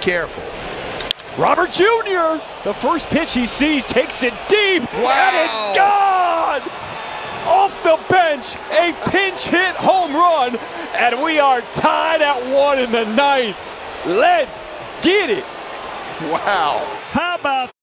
careful. Robert Jr., the first pitch he sees, takes it deep, Wow. and it's gone! Off the bench, a pinch hit home run, and we are tied at one in the ninth. Let's get it. Wow. How about